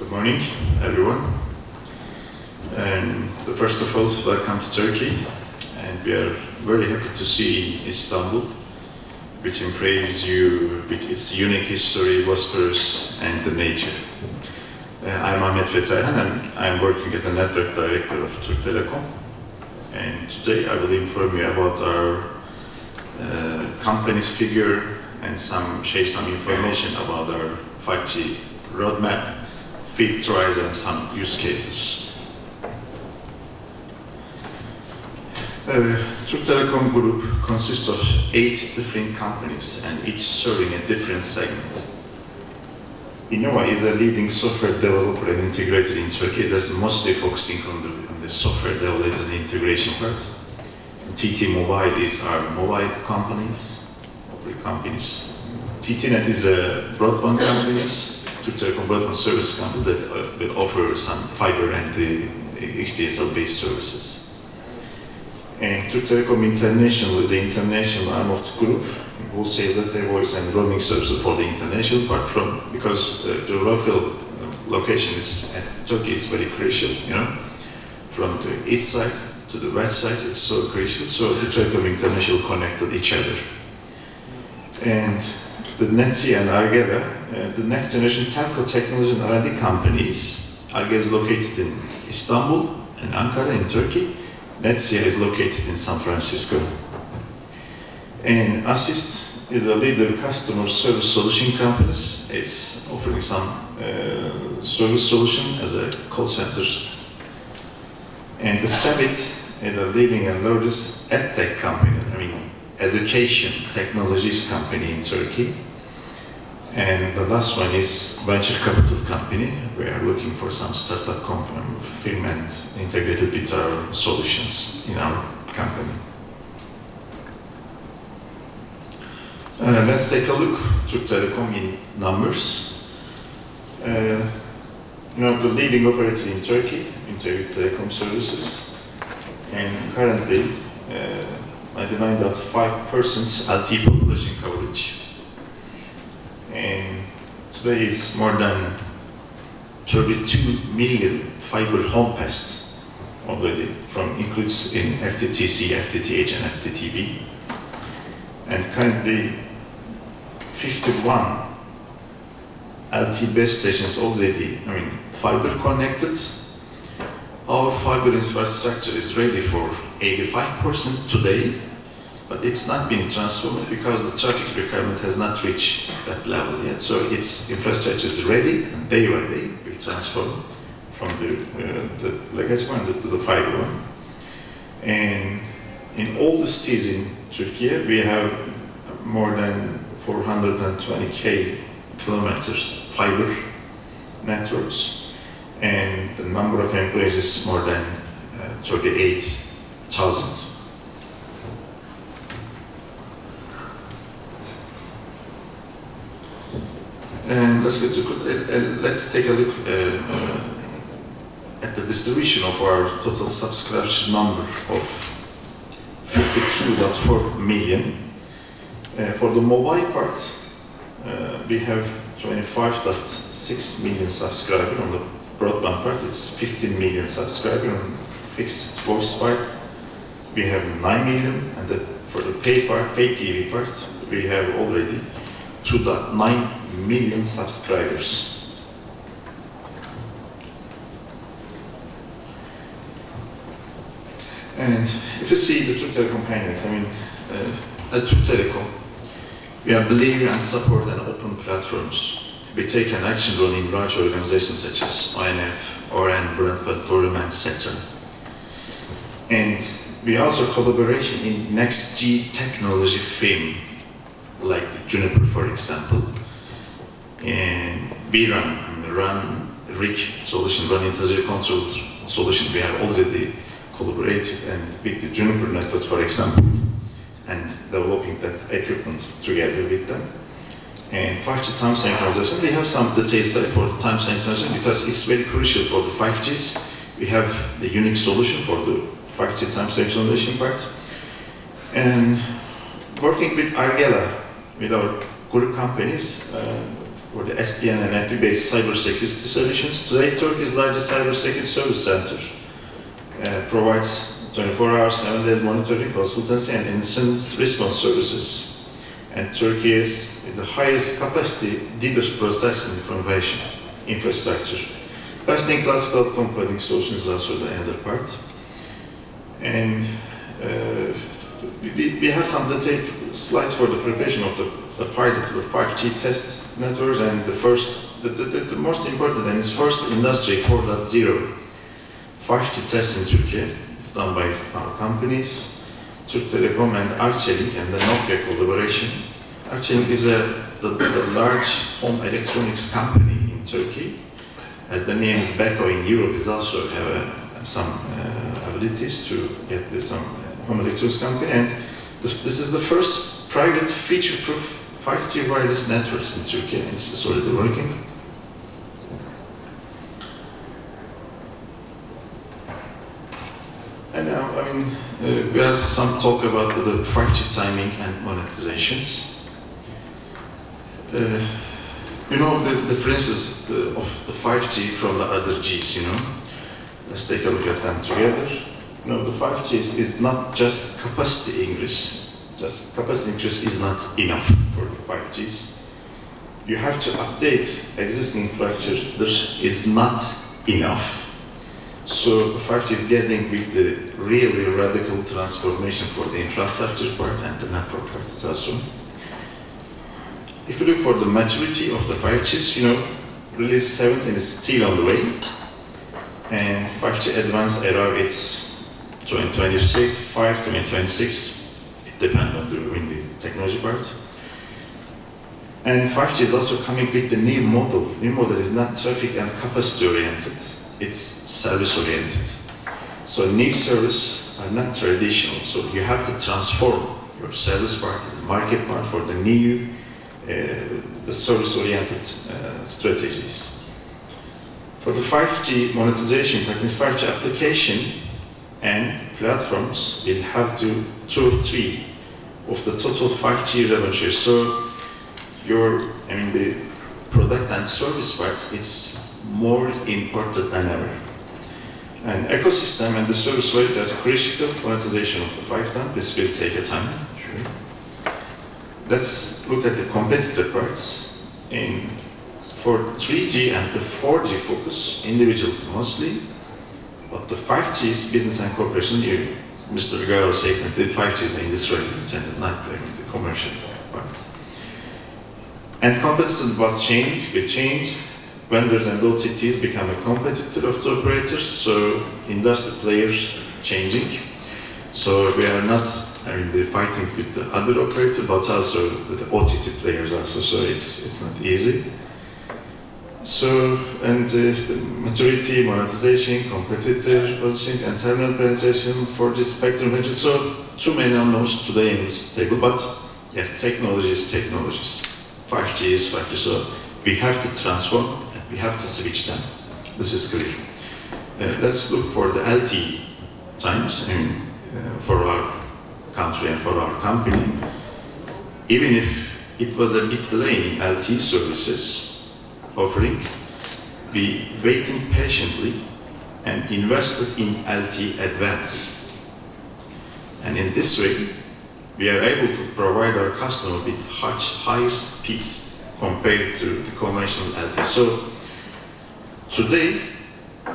Good morning, everyone. And first of all, welcome to Turkey. And we are very happy to see Istanbul, which impresses you with its unique history, whispers, and the nature. Uh, I'm Ahmet Fethi Ayhan, and I'm working as a network director of Türk Telekom. And today I will inform you about our uh, company's figure and some share some information about our 5G roadmap, trials, and some use cases. Uh, Group consists of eight different companies and each serving a different segment. Innova is a leading software developer and integrator in Turkey that's mostly focusing on the, on the software development and integration part. And TT Mobile is our mobile companies, companies. TTNet is a broadband companies, Türk Telekom broadband service companies that, uh, that offer some fiber and the XDSL-based services. And Türk Telekom International is the international arm of the group, wholesale data voice and roaming services for the international part from, because uh, the geographical location is, uh, Turkey is very crucial, you know, from the east side to the west side, it's so crucial, so the Telekom International connected each other. And the Netsia and Argela, uh, the next generation telco technology and R&D companies, Argela is located in Istanbul and Ankara in Turkey, Netsia is located in San Francisco. And Assist is a leader customer service solution companies. It's offering some uh, service solution as a call center. And the Summit is a leading and largest edtech company, I mean education technologies company in Turkey. And the last one is venture capital company. We are looking for some startup firm and integrated with our solutions in our company. Uh, let's take a look to Telekom in numbers. Uh, you know, the leading operator in Turkey, Integrated Telecom Services, and currently uh, 99.5% LTE population coverage today is more than 32 million fiber home passed already from includes in FTTC, FTTH and FTTB. And currently 51 LTE base stations already, I mean, fiber connected. Our fiber infrastructure is ready for 85% today but it's not been transformed because the traffic requirement has not reached that level yet. So its infrastructure is ready, and day by day will transform from the, uh, the legacy one to the fiber one. And in all the cities in Turkey, we have more than 420k kilometers fiber networks, and the number of employees is more than uh, 38,000. And let's get to, uh, let's take a look uh, at the distribution of our total subscription number of 52.4 million. Uh, for the mobile part, uh, we have 25.6 million subscribers on the broadband part. It's 15 million subscribers on fixed voice part. We have 9 million, and the, for the pay part, pay TV part, we have already 2.9 million subscribers. And if you see the Türk Telekom companions, I mean, uh, as Türk Telekom, we are believer and support and open platforms. We take an action role in large organizations such as INF, ORAN, Broadband Forum, etc. And we also collaboration in next G technology firm, like Juniper, for example, and BRAN, RAN, RIC solution, RAN integer control solution, we have already collaborated and with the Juniper network, for example, and developing that equipment together with them. And 5G time synchronization, we have some details for time synchronization because it's very crucial for the 5Gs. We have the unique solution for the 5G time synchronization part. And working with Argela, with our group companies, uh, for the SDN and FTP-based cybersecurity solutions. Today, Turkey's largest cybersecurity service center uh, provides 24 hours, 7 days monitoring, consultancy, and incident response services. And Turkey is the highest capacity DDoS protection information infrastructure. Best-in-class cloud computing solutions is also the other part. And uh, we, we have some detailed slides for the preparation of the, the pilot with 5G test networks and the first, the, the, the most important and is first industry 4.0 5G test in Turkey. It's done by our companies, Türk Telekom and Arçelik and the Nokia collaboration. Arçelik is a, the, the large home electronics company in Turkey. As the name is Beko in Europe, is also have a, some uh, abilities to get some uh, home electronics company. And this is the first private feature-proof 5G wireless networks in Turkey. It's already working. And now, I mean, uh, we have some talk about the, the 5G timing and monetizations. Uh, you know the differences of the 5G from the other Gs, you know? Let's take a look at them together. You know, the 5G is, is not just capacity increase. Just capacity increase is not enough for the 5Gs. You have to update existing infrastructure. There is not enough so 5G is getting with the really radical transformation for the infrastructure part and the network part also. If you look for the maturity of the 5Gs, you know, release 17 is still on the way. And 5G advanced era, it's 2026, 5, 2026. It depends on the, the technology part. And 5G is also coming with the new model. New model is not traffic and capacity oriented it's service oriented. So new service are not traditional. So you have to transform your service part, the market part for the new, uh, the service oriented uh, strategies. For the 5G monetization, 5G application and platforms will have to two or three of the total 5G revenue. So your, I mean, the product and service part, it's more important than ever. And ecosystem and the service rate are critical monetization of the five time. This will take a time, sure. Let's look at the competitor parts. In for 3G and the 4G focus, individual mostly, but the 5G is business and corporation here. Mr. Garo that the 5G is industrial intended, not the, the commercial part. And competition was changed, will change, vendors and OTTs become a competitor of the operators, so industry players changing. So we are not, I mean, they're fighting with the other operator, but also the OTT players also, so it's, it's not easy. So, and the maturity, monetization, competitor positioning, and terminal penetration for this spectrum. So, too many unknowns today in this table, but yes, technology is technologies. 5G is 5G, so we have to transform and we have to switch them. This is clear. Uh, let's look for the LTE times in, uh, for our country and for our company. Even if it was a bit delay in LTE services offering, we waiting patiently and invested in LTE Advance. And in this way, we are able to provide our customer with much higher speed compared to the conventional LTE. So Today,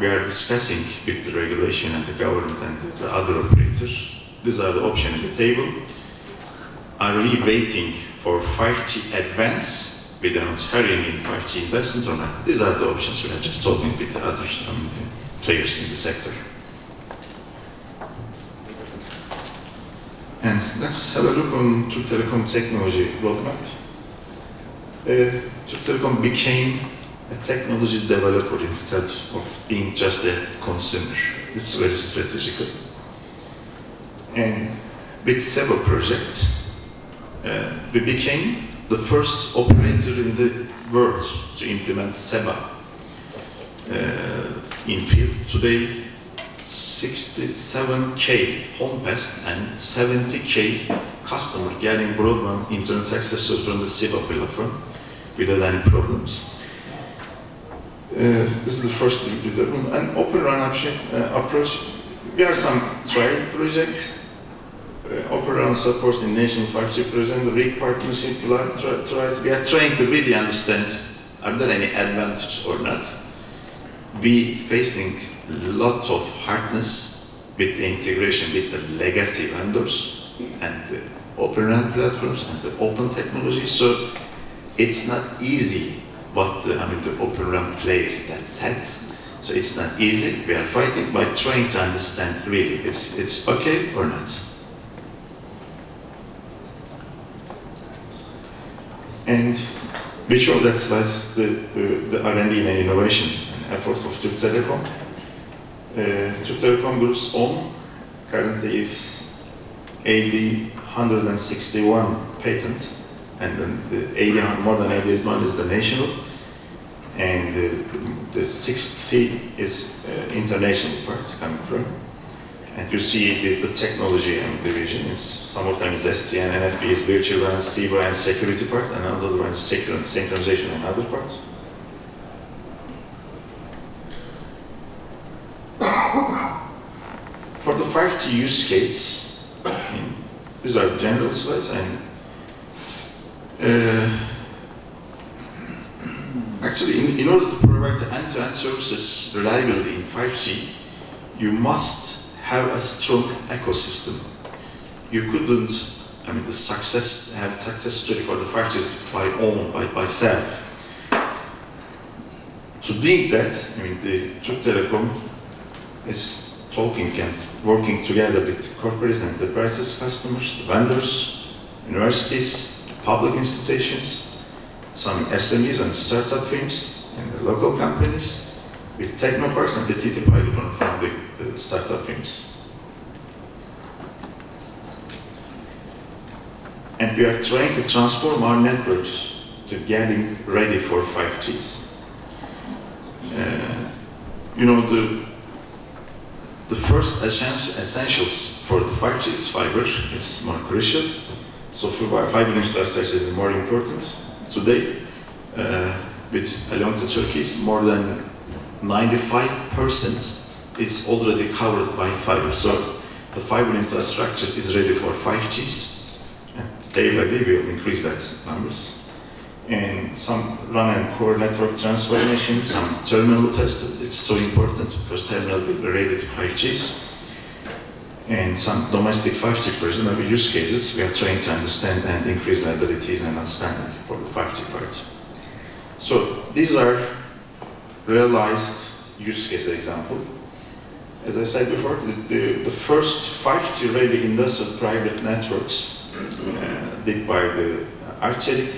we are discussing with the regulation and the government and the other operators. These are the options on the table. Are we waiting for 5G advance without hurrying in 5G investment or not? These are the options we are just talking with the other um, players in the sector. And let's have a look on Türk Telekom technology roadmap. Uh, Telekom became a technology developer instead of being just a consumer. It's very strategic. And with several projects, uh, we became the first operator in the world to implement SEBA uh, in field. Today, 67k home pass and 70k customer getting broadband internet access from the SEBA platform without any problems. Uh, this is the first development. An open RAN option, uh, approach. We have some trial projects. Uh, open RAN supports in national 5G project, RIG partnership, tries. We are trying to really understand are there any advantages or not. We facing lot of hardness with the integration with the legacy vendors and the open RAN platforms and the open technology. So it's not easy what the, I mean, the open RAN players that set. So it's not easy. We are fighting by trying to understand really it's, it's okay or not. And we show that slide the, uh, the R&D and innovation and efforts of Türk Telekom. Uh, Türk Group's own currently is AD 161 patents and then the 80, more than 81 is the national, and the, the 60 is uh, international parts coming from. And you see the, the technology and division is some of them is SDN, NFV is virtual and CBA and security part, and another one is synchronization and other parts. For the 5G use case, these are general slides and uh, actually, in, in, order to provide the end-to-end -end services reliably in 5G, you must have a strong ecosystem. You couldn't, I mean, the success, have success story for the 5G is by own, by, by self. To do that, I mean, the Türk Telekom is talking and working together with corporates enterprises, customers, the vendors, universities, public institutions, some SMEs and startup firms, and the local companies, with technoparks and the TT pilot from uh, startup firms. And we are trying to transform our networks to getting ready for 5Gs. Uh, you know, the, the first essentials for the 5G is fiber. It's more crucial. So fiber infrastructure is more important today. Uh, with along the Turkey, more than 95% is already covered by fiber. So the fiber infrastructure is ready for 5Gs. And day by day we will increase that numbers. And some RAN and core network transformation, some terminal tested. It's so important because terminal will be ready to 5Gs and some domestic 5G personal use cases, we are trying to understand and increase abilities and understanding for the 5G parts. So these are realized use case example. As I said before, the, the, the first 5G ready industrial private networks uh, did by the Arçelik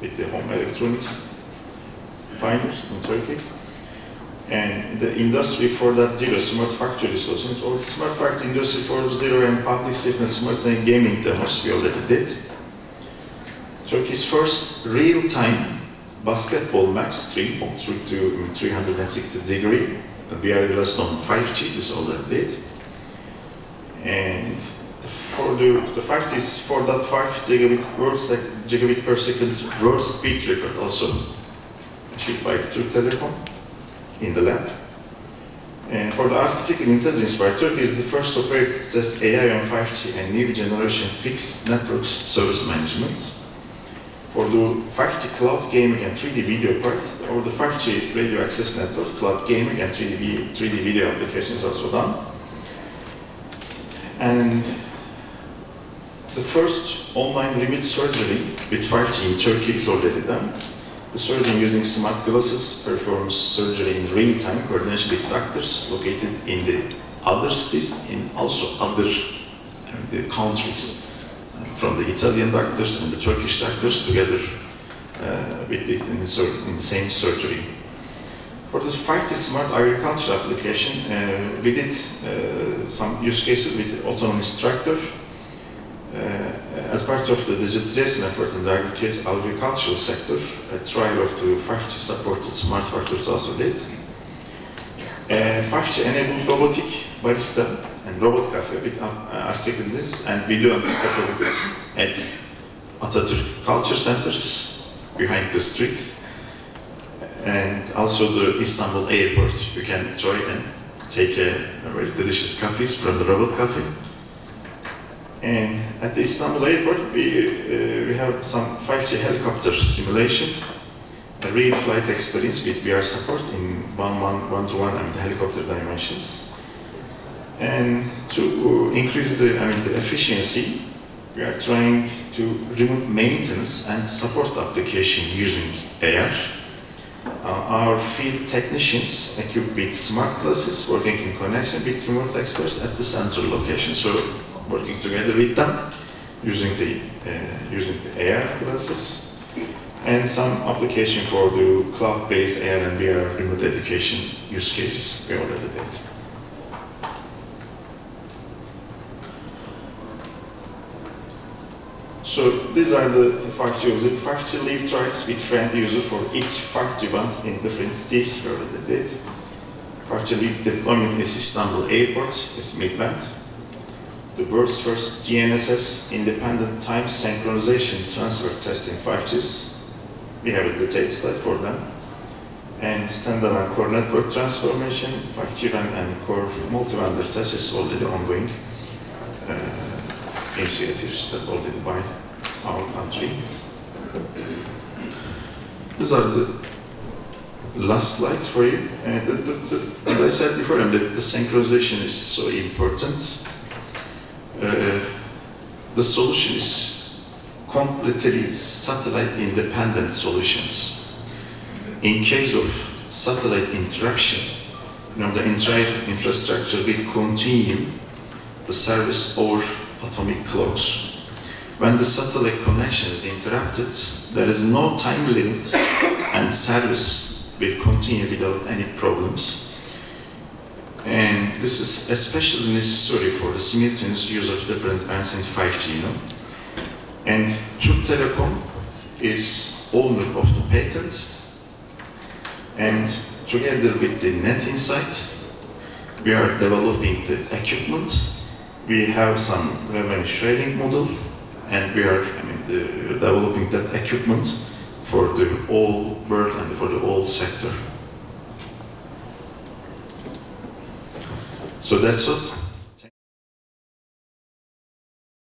with the home electronics pioneers in Turkey and the industry for 4.0 smart factory solutions or smart factory industry 4.0 and public safety smart and gaming demos we already did. Turkey's first real-time basketball match stream through to 360 degree. Released on 5G, this already did. And for the, the 5G is 4.5 gigabit, world gigabit per second world speed record also achieved by Turk Telekom in the lab. And for the artificial intelligence part, Turkey is the first operator to test AI on 5G and new generation fixed network service management. For the 5G cloud gaming and 3D video part, or the 5G radio access network, cloud gaming and 3D, 3D video applications also done. And the first online remote surgery with 5G in Turkey is already done. The surgeon using smart glasses performs surgery in real time coordination with doctors located in the other cities and also other uh, the countries, from the Italian doctors and the Turkish doctors together uh, with the, in, the, in, the, same surgery. For the 5G smart agriculture application, uh, we did uh, some use cases with autonomous tractor uh, as part of the digitization effort in the agricultural sector, a trial of the 5G supported smart factories also did. Uh, 5G enabled robotic barista robot cafe with uh, articles and we do a video capabilities at Atatürk Culture Center is behind the streets. And also the Istanbul airport, you can try and take a, a very delicious coffees from the robot coffee. And at the Istanbul airport, we, uh, we have some 5G helicopter simulation, a real flight experience with VR support in one, one, one to one and helicopter dimensions. And to increase the, I mean, the efficiency, we are trying to remote maintenance and support application using AR. Uh, our field technicians equipped with smart glasses working in connection with remote experts at the central location. So working together with them using the, uh, using the AR glasses and some application for the cloud-based AR and VR remote education use cases we already did. So these are the, the 5G users. 5G live tries with friend user for each 5G band in different cities we already did. 5G live deployment is Istanbul Airport, it's mid-band the world's first GNSS independent time synchronization transfer test in 5Gs. We have a detailed slide for them. And standalone core network transformation, 5G RAN and core multi-vendor test is already ongoing. Uh, initiatives that already by our country. These are the last slides for you. Uh, the, the, the, as I said before, the, the synchronization is so important uh, the solution is completely satellite independent solutions. In case of satellite interaction, you know, the entire infrastructure will continue the service over atomic clocks. When the satellite connection is interrupted, there is no time limit and service will continue without any problems. And this is especially necessary for the simultaneous use of different bands in 5G, you know. And Türk Telekom is owner of the patent. And together with the Net Insight, we are developing the equipment. We have some revenue sharing model, and we are, I mean, the, developing that equipment for the whole world and for the whole sector. So that's what